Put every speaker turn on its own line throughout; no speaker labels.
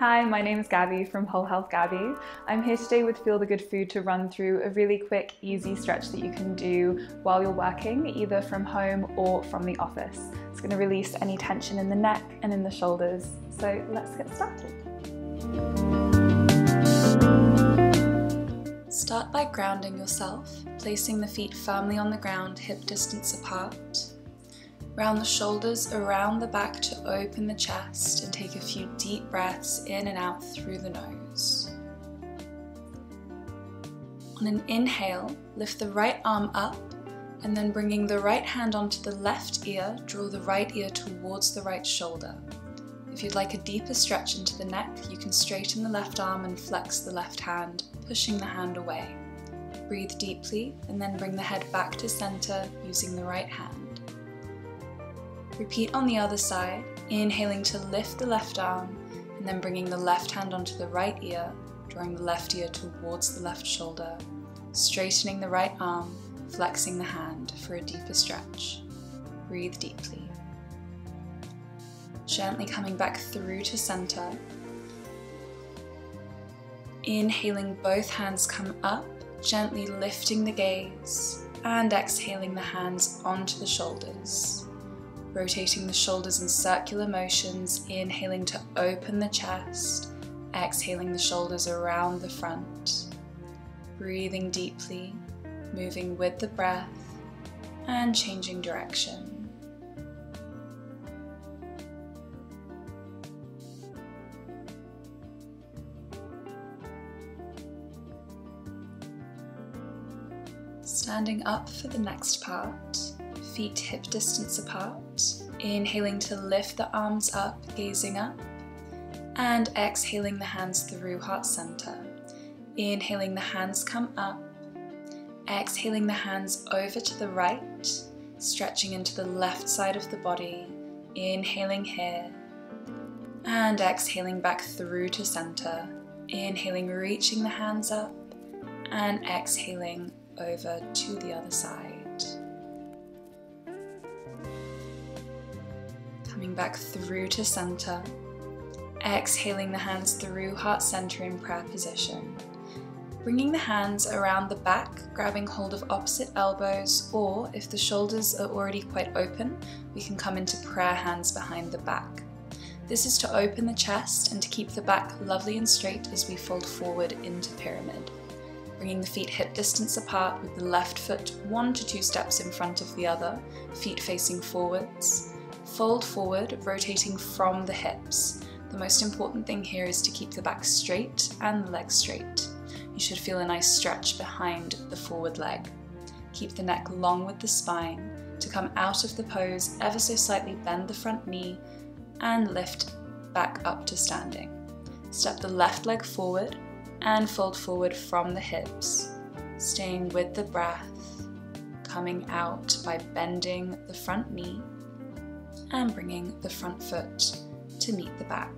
Hi, my name is Gabie from Whole Health Gabie. I'm here today with Feel the Good Food to run through a really quick, easy stretch that you can do while you're working, either from home or from the office. It's going to release any tension in the neck and in the shoulders. So let's get started.
Start by grounding yourself, placing the feet firmly on the ground, hip distance apart. Round the shoulders around the back to open the chest and take a few deep breaths in and out through the nose. On an inhale, lift the right arm up and then bringing the right hand onto the left ear, draw the right ear towards the right shoulder. If you'd like a deeper stretch into the neck, you can straighten the left arm and flex the left hand, pushing the hand away. Breathe deeply and then bring the head back to center using the right hand. Repeat on the other side, inhaling to lift the left arm and then bringing the left hand onto the right ear, drawing the left ear towards the left shoulder, straightening the right arm, flexing the hand for a deeper stretch. Breathe deeply. Gently coming back through to center. Inhaling, both hands come up, gently lifting the gaze, and exhaling the hands onto the shoulders rotating the shoulders in circular motions, inhaling to open the chest, exhaling the shoulders around the front. Breathing deeply, moving with the breath, and changing direction. Standing up for the next part feet hip distance apart. Inhaling to lift the arms up, gazing up. And exhaling the hands through heart center. Inhaling the hands come up. Exhaling the hands over to the right, stretching into the left side of the body. Inhaling here. And exhaling back through to center. Inhaling, reaching the hands up. And exhaling over to the other side. Back through to center. Exhaling the hands through heart center in prayer position. Bringing the hands around the back, grabbing hold of opposite elbows, or if the shoulders are already quite open, we can come into prayer hands behind the back. This is to open the chest and to keep the back lovely and straight as we fold forward into pyramid. Bringing the feet hip distance apart with the left foot one to two steps in front of the other, feet facing forwards. Fold forward, rotating from the hips. The most important thing here is to keep the back straight and the legs straight. You should feel a nice stretch behind the forward leg. Keep the neck long with the spine. To come out of the pose, ever so slightly bend the front knee and lift back up to standing. Step the left leg forward and fold forward from the hips, staying with the breath, coming out by bending the front knee and bringing the front foot to meet the back.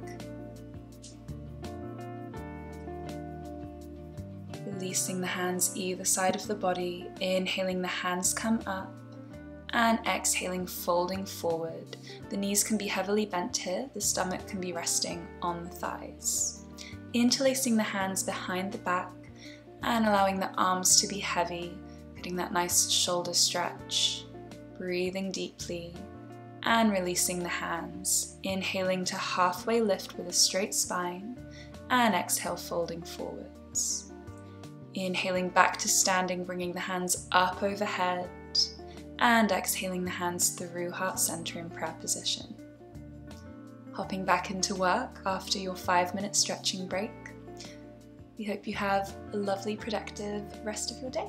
Releasing the hands either side of the body, inhaling the hands come up and exhaling, folding forward. The knees can be heavily bent here, the stomach can be resting on the thighs. Interlacing the hands behind the back and allowing the arms to be heavy, getting that nice shoulder stretch. Breathing deeply and releasing the hands. Inhaling to halfway lift with a straight spine and exhale, folding forwards. Inhaling back to standing, bringing the hands up overhead and exhaling the hands through heart center in prayer position. Hopping back into work after your five minute stretching break. We hope you have a lovely, productive rest of your day.